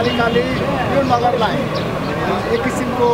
महानगरपालिकाले यो नगरलाई एक किसिमको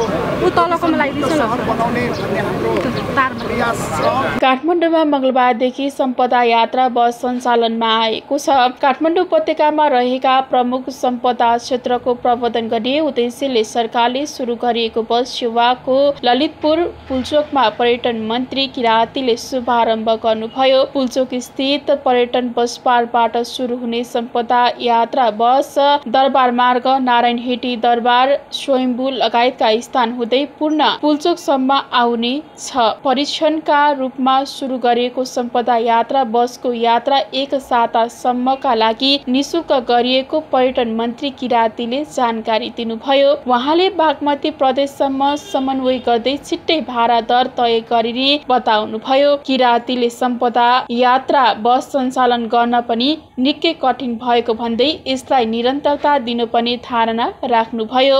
काठमाडौँमा मङ्गलबारदेखि सम्पदा यात्रा बस सञ्चालनमा आएको छ। काठमाडौँ उपत्यकामा रहेका प्रमुख सम्पदा क्षेत्रको प्रवर्धन गर्ने उद्देश्यले सरकारले सुरु गरिएको बस सेवाको ललितपुर पुल्चोकमा पर्यटन मन्त्री किराँतीले शुभारम्भ गर्नुभयो। पुल्चोक स्थित पर्यटन बस पार्कबाट सुरु हुने सम्पदा यात्रा बस दरबार मार्ग नारायण हेटी दरबार स्वयम्भू लगायतका स्थान हुँदै पूर्ण पुल्चोकसम्म आउने छ। परीक्षणका रूपमा सुरु गरिएको सम्पदा यात्रा बसको यात्रा एक सातासम्मका लागि निशुल्क गरिएको पर्यटन मन्त्री किराँतीले जानकारी दिनुभयो। उहाँले बागमती प्रदेशसम्म समन्वय गर्दै छिट्टै भाडा दर तय गरिने बताउनुभयो। किराँतीले सम्पदा यात्रा बस सञ्चालन गर्न पनि निकै कठिन भएको भन्दै यसलाई निरन्तरता दिनुपर्ने धारणा राख्नुभयो।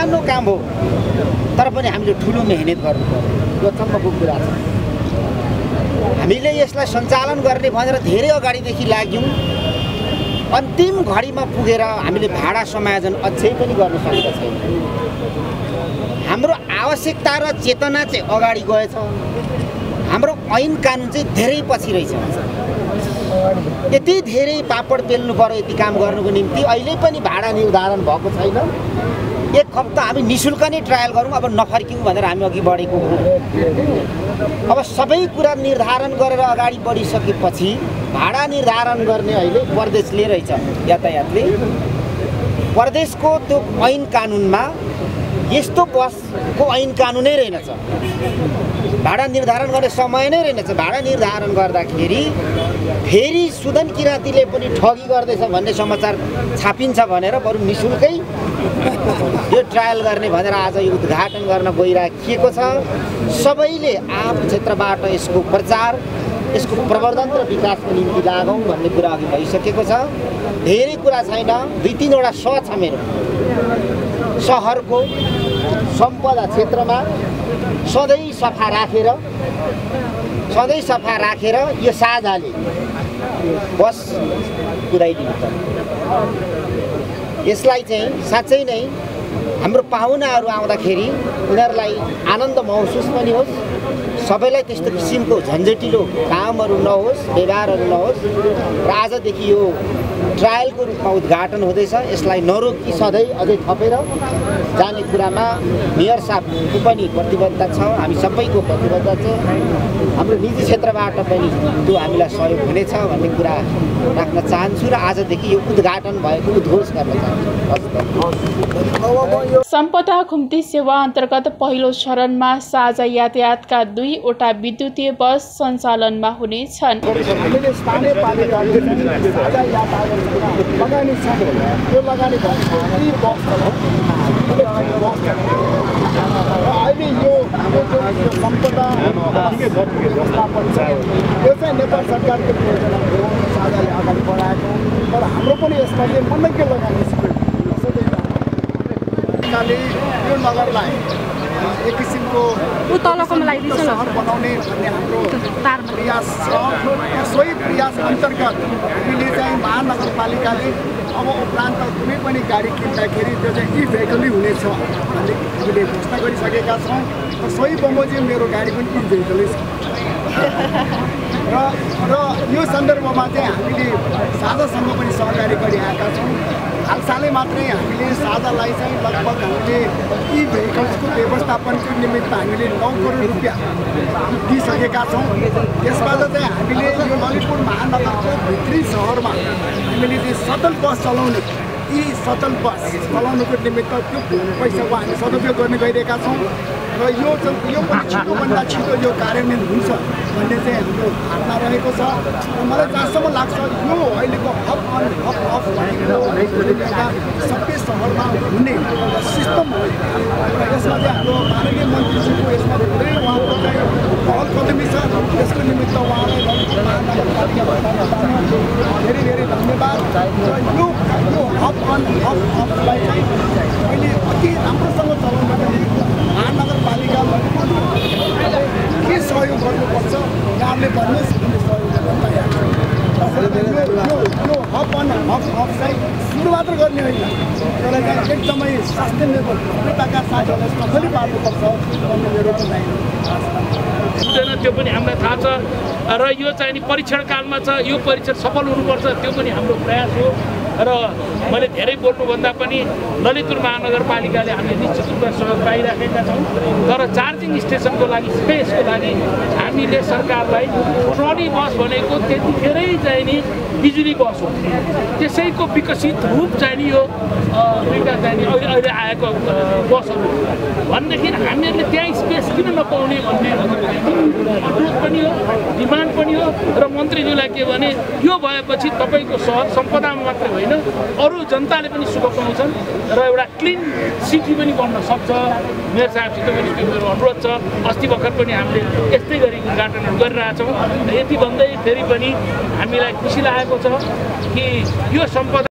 सानो काम हो। तर पनि हामीले ठुलो मेहनत गर्नु पर्यो यो चम्मको कुरा छ। हामीले यसलाई सञ्चालन गर्ने भनेर धेरै अगाडिदेखि लाग्यौँ। अन्तिम घडीमा पुगेर हामीले भाडा समायोजन अझै पनि गर्न सकेका छैनौँ। हाम्रो आवश्यकता र चेतना चाहिँ अगाडि गएछ। हाम्रो ऐन कानुन चाहिँ धेरै पछि रहेछ। यति धेरै पापड पेल्नु पर्यो यति काम गर्नुको निम्ति। अहिले पनि भाडा निर्धारण भएको छैन। एक हप्ता हामी नि शुल्क नै ट्रायल गरौँ अब नफर्क्यौँ भनेर हामी अघि बढेको हो। अब सबै कुरा निर्धारण गरेर अगाडि बढिसकेपछि भाडा निर्धारण गर्ने अहिले प्रदेशले रहेछ यातायातले। प्रदेशको त्यो ऐन कानुनमा यस्तो बसको ऐन कानुनै रहेनछ। भाडा निर्धारण गर्ने समय नै रहेनछ। भाडा निर्धारण गर्दाखेरि फेरि सुदन किराँतीले पनि ठगी गर्दैछ भन्ने समाचार छापिन्छ भनेर बरु नि शुल्कै यो ट्रायल गर्ने भनेर आज यो उद्घाटन गर्न गइराखिएको छ। सबैले आफ्नो क्षेत्रबाट यसको प्रचार यसको प्रवर्धन र विकासको निम्ति लागौँ भन्ने कुरा अघि भइसकेको छ। धेरै कुरा छैन। दुई तिनवटा स छ मेरो। सहरको सम्पदा क्षेत्रमा सधैँ सफा राखेर सधैँ सफा राखेर यो साझाले बस कुदाइदिनु पर्यो यसलाई चाहिँ साँच्चै नै हाम्रो पाहुनाहरू आउँदाखेरि उनीहरूलाई आनन्द महसुस पनि होस्। सबैलाई त्यस्तो किसिमको झन्झटिलो कामहरू नहोस् व्यवहारहरू नहोस्। र आजदेखि यो ट्रायलको रूपमा उद्घाटन हुँदैछ। यसलाई नरोकी सधैँ अझै थपेर जाने कुरामा मेयर साहबको पनि प्रतिबद्धता छ। हामी सबैको प्रतिबद्धता छ। हाम्रो निजी क्षेत्रबाट पनि त्यो हामीलाई सहयोग हुनेछ भन्ने कुरा राख्न चाहन्छु र आजदेखि यो उद्घाटन भएको उद्घोष गर्न चाहन्छु। सम्पदा घुम्ती सेवा अन्तर्गत पहिलो चरणमा साझा यातायातका दुईवटा विद्युतीय बस सञ्चालनमा हुनेछन्। लगानी छ त्यो लगानी भनेको ती र अहिले यो हाम्रो यो सम्पदा व्यवस्थापन छ यो चाहिँ नेपाल सरकारको योजना हो साझाले अगाडि बढाएको तर हाम्रो पनि यसमा चाहिँ मनैकै लगानी छ यो नगरलाई ऊ तलको लगाइदिन्छ ल सहर बनाउने भन्ने हाम्रो प्रयास छ सोही प्रयास अन्तर्गत हामीले चाहिँ महानगरपालिकाले अब उपरान्त कुनै पनि गाडी किन्दाखेरि त्यो चाहिँ भेहिकलै हुनेछ भन्ने हामीले घोषणा गरिसकेका छौँ र सोही बमोजिम मेरो गाडी पनि भेहिकलै छ र र यो सन्दर्भमा चाहिँ हामीले साझासँग पनि सहकारी गरिआएका छौँ। हालसालै मात्रै हामीले साझालाई चाहिँ लगभग हामीले यी भेहिकल्सको व्यवस्थापनको निमित्त हामीले नौ करोड रुपियाँ दिइसकेका छौँ। यसबाट चाहिँ हामीले यो ललितपुर महानगरको भित्री सहरमा हामीले चाहिँ सटल बस चलाउने यी सटल बस चलाउनुको निमित्त त्यो पैसाको हामी सदुपयोग गर्ने गइरहेका छौँ। र यो यो पनि छिटोभन्दा छिटो यो कार्यान्वयन हुन्छ भन्ने चाहिँ हाम्रो धारणा रहेको छ र मलाई जहाँसम्म लाग्छ यो अहिलेको हब अन हब अफ भनेको सबै सहरमा हुने सिस्टम हो र यसमा चाहिँ हाम्रो माननीय मन्त्रीजीको यसमा धेरै उहाँको चाहिँ पहल कदमी छ। यसको निमित्त उहाँलाई धेरै धेरै धन्यवाद। र यो हब अन हब अफलाई चाहिँ अहिले अति राम्रोसँग चलाउनको लागि महानगरपालिका ललितपुर के सहयोग गर्नुपर्छ यहाँले भन्नुहोस् हामीले सहयोग गर्न तयार छौँ यो यो हब अन हब हब चाहिँ सुरु मात्र गर्ने होइन त्यसलाई चाहिँ एकदमै सस्टेनेबल कृपका साथीहरूलाई सफली पार्नुपर्छ भन्ने मेरो त्यो पनि हामीलाई थाहा छ। र यो चाहिँ परीक्षण कालमा छ यो परीक्षण सफल हुनुपर्छ त्यो पनि हाम्रो प्रयास हो। र मैले धेरै बोल्नुभन्दा पनि ललितपुर महानगरपालिकाले हामीले निश्चित रूपमा सहयोग पाइराखेका छौँ तर चार्जिङ स्टेसनको लागि स्पेसको लागि हामीले सरकारलाई ट्रली बस भनेको त्यतिखेरै चाहिँ नि बिजुली बस हो त्यसैको विकसित रूप चाहिँ नि यो दुईवटा चाहिँ नि अहिले अहिले आएको बसहरू। भनेदेखि हामीहरूले त्यहाँ स्पेस किन नपाउने भन्ने अनुरोध पनि हो डिमान्ड पनि हो र मन्त्रीज्यूलाई के भने यो भएपछि तपाईँको सहर सम्पदामा मात्रै होइन अरू जनताले पनि सुख पाउँछन् र एउटा क्लिन सिटी पनि बन्न सक्छ। मेयर साहबसित पनि मेरो अनुरोध छ। अस्ति भर्खर पनि हामीले यस्तै गरी उद्घाटनहरू गरिरहेछौँ यति भन्दै फेरि पनि हामीलाई खुसी लागेको छ कि यो सम्पदा